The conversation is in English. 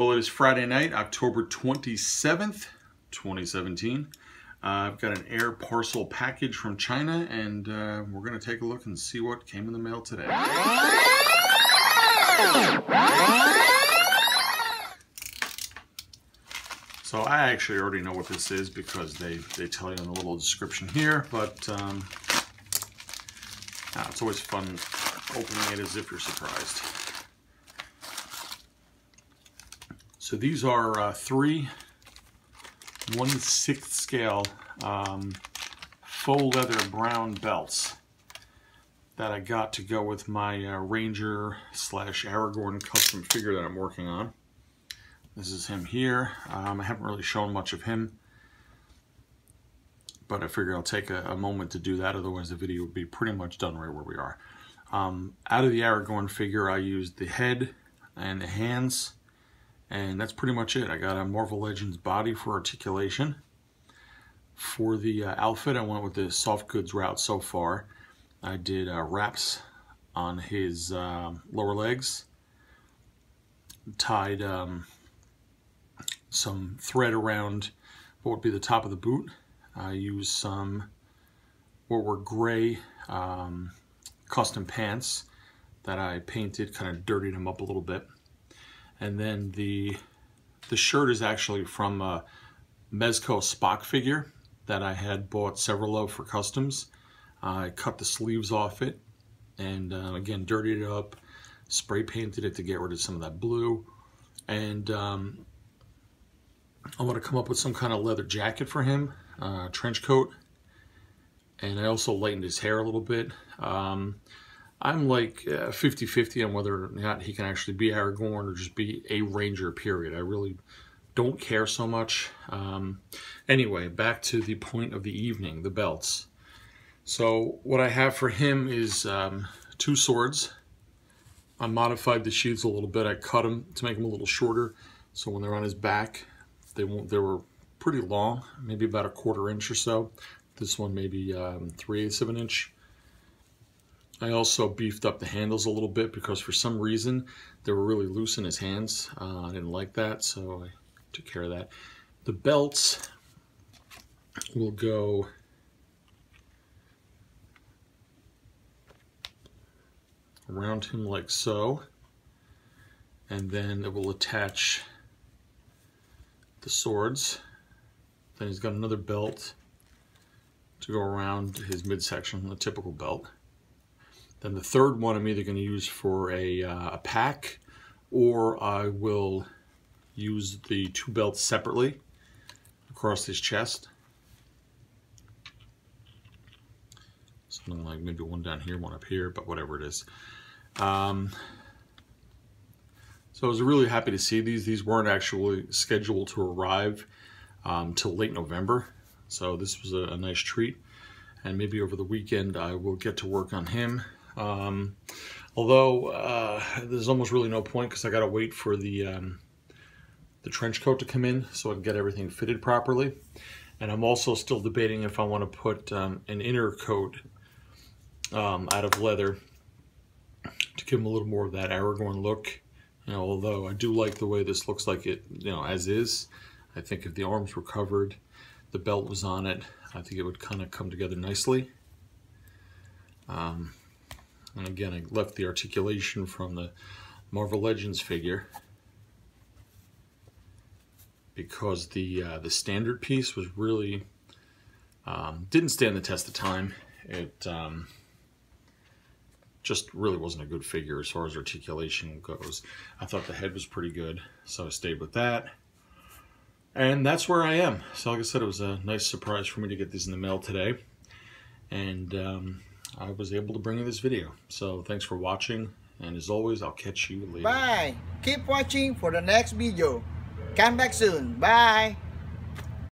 Well, it is Friday night, October 27th, 2017. Uh, I've got an air parcel package from China, and uh, we're going to take a look and see what came in the mail today. So I actually already know what this is because they, they tell you in the little description here, but um, it's always fun opening it as if you're surprised. So these are uh, three one-sixth scale um, faux leather brown belts that I got to go with my uh, Ranger slash Aragorn custom figure that I'm working on. This is him here. Um, I haven't really shown much of him, but I figure I'll take a, a, moment to do that, otherwise the video would be pretty much done right where we are. Um, out of the Aragorn figure, I used the head and the hands and that's pretty much it. I got a Marvel Legends body for articulation. For the uh, outfit, I went with the soft goods route so far. I did uh, wraps on his uh, lower legs, tied um, some thread around what would be the top of the boot. I used some what were gray um, custom pants that I painted, kind of dirtied them up a little bit. And then the the shirt is actually from a Mezco Spock figure that I had bought several of for customs. Uh, I cut the sleeves off it and uh, again dirtied it up, spray painted it to get rid of some of that blue. And um, I want to come up with some kind of leather jacket for him, uh, trench coat. And I also lightened his hair a little bit. Um, I'm like 50-50 uh, on whether or not he can actually be Aragorn or just be a ranger, period. I really don't care so much. Um, anyway, back to the point of the evening, the belts. So what I have for him is um, two swords. I modified the sheaths a little bit. I cut them to make them a little shorter. So when they're on his back, they won't. They were pretty long, maybe about a quarter inch or so. This one maybe um, three eighths of an inch. I also beefed up the handles a little bit because for some reason they were really loose in his hands. Uh, I didn't like that, so I took care of that. The belts will go around him like so, and then it will attach the swords. Then he's got another belt to go around his midsection, a typical belt. Then the third one I'm either going to use for a, uh, a pack or I will use the two belts separately across his chest. Something like maybe one down here, one up here, but whatever it is. Um, so I was really happy to see these. These weren't actually scheduled to arrive um, till late November. So this was a, a nice treat. And maybe over the weekend I will get to work on him um, although uh, there's almost really no point because I got to wait for the um, the trench coat to come in so I can get everything fitted properly. And I'm also still debating if I want to put um, an inner coat um, out of leather to give him a little more of that Aragorn look. You know, although I do like the way this looks like it, you know, as is. I think if the arms were covered, the belt was on it, I think it would kind of come together nicely. Um, and again, I left the articulation from the Marvel Legends figure because the uh, the standard piece was really um, didn't stand the test of time. It um, just really wasn't a good figure as far as articulation goes. I thought the head was pretty good, so I stayed with that. And that's where I am. So like I said, it was a nice surprise for me to get these in the mail today. And um, I was able to bring you this video. So thanks for watching, and as always, I'll catch you later. Bye! Keep watching for the next video. Come back soon. Bye!